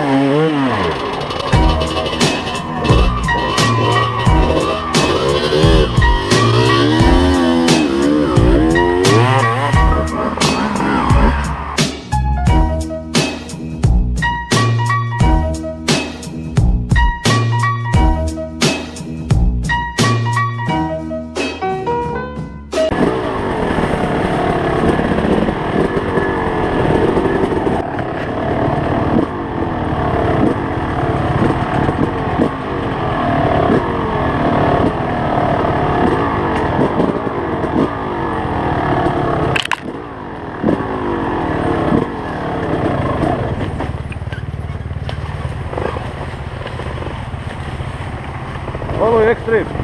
Oh, trip.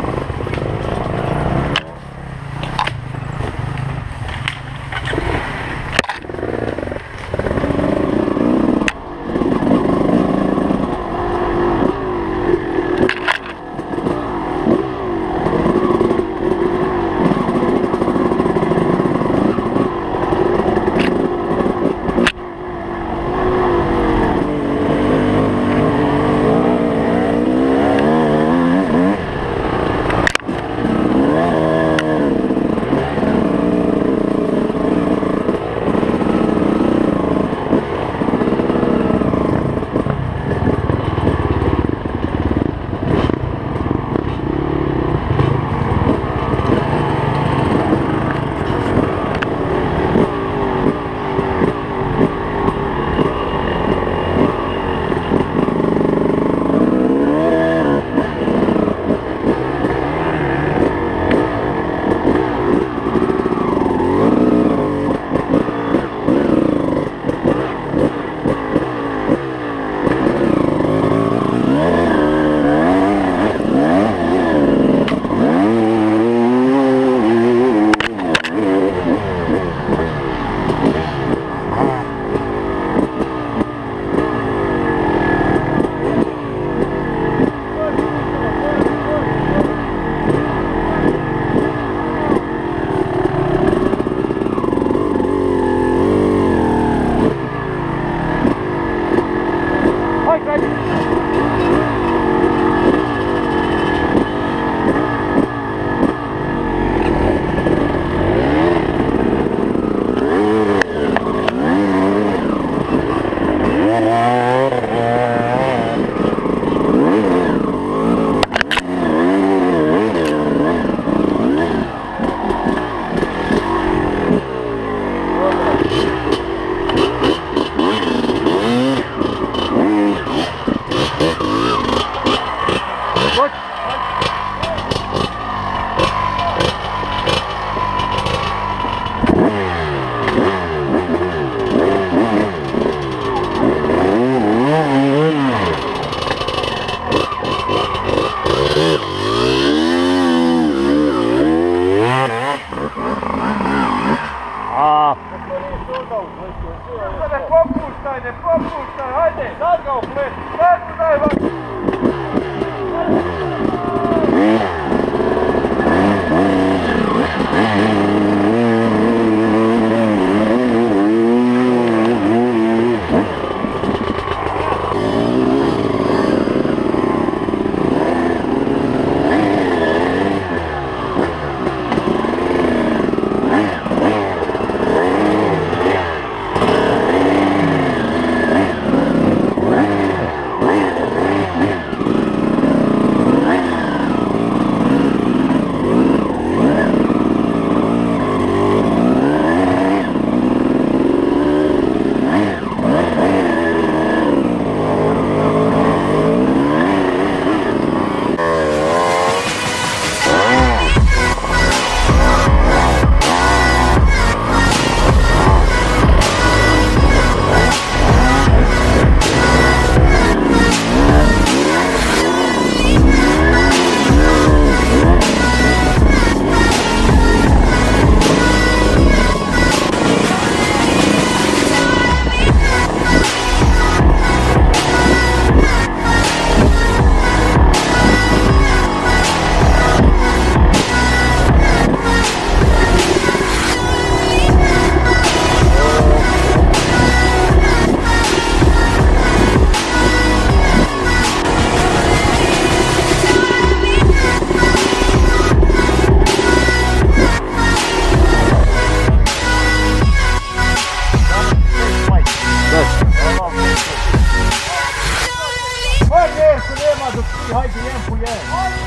Vai, Gerson, nema, do hajde, jem po jem.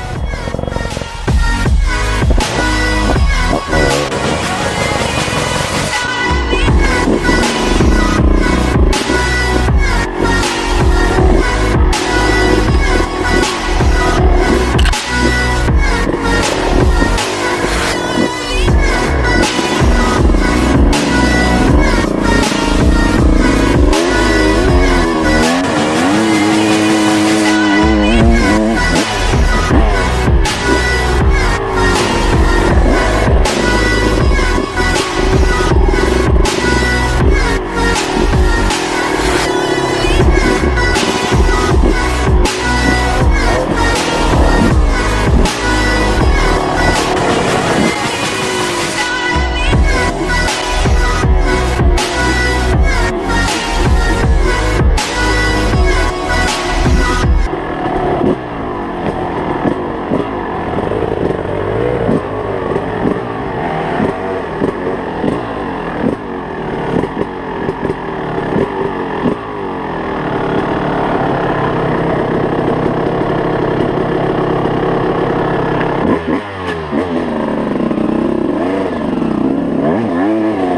Mm-hmm.